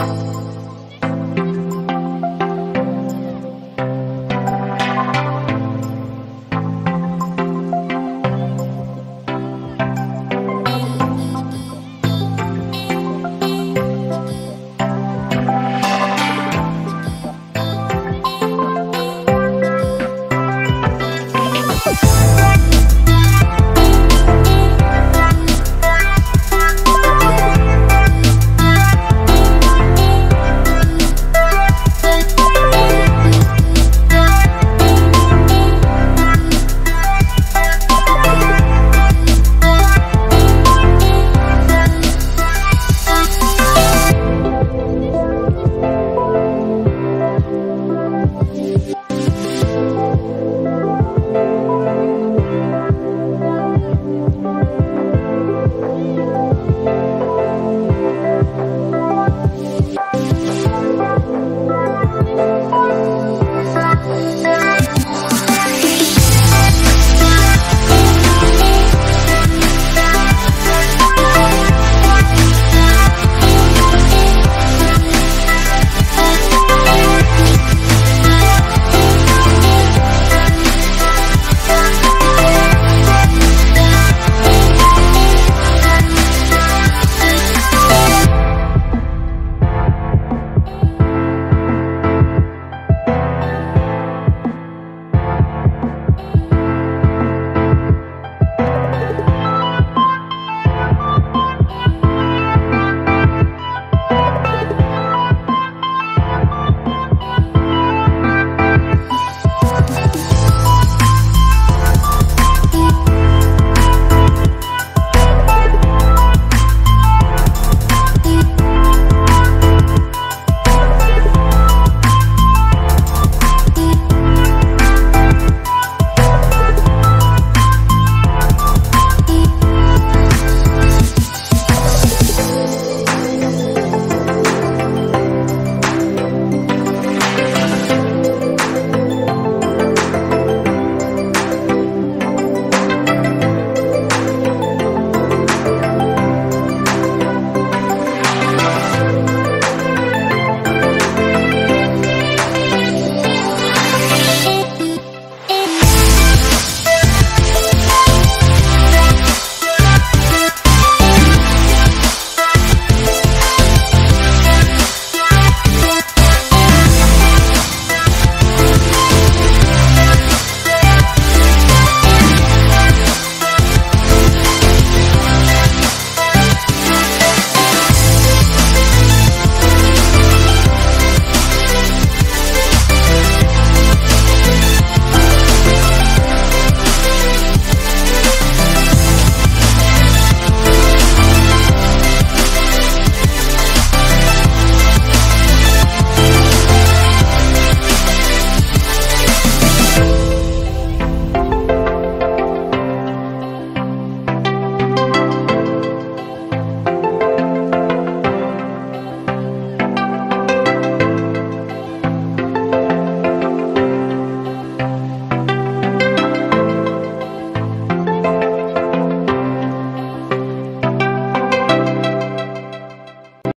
you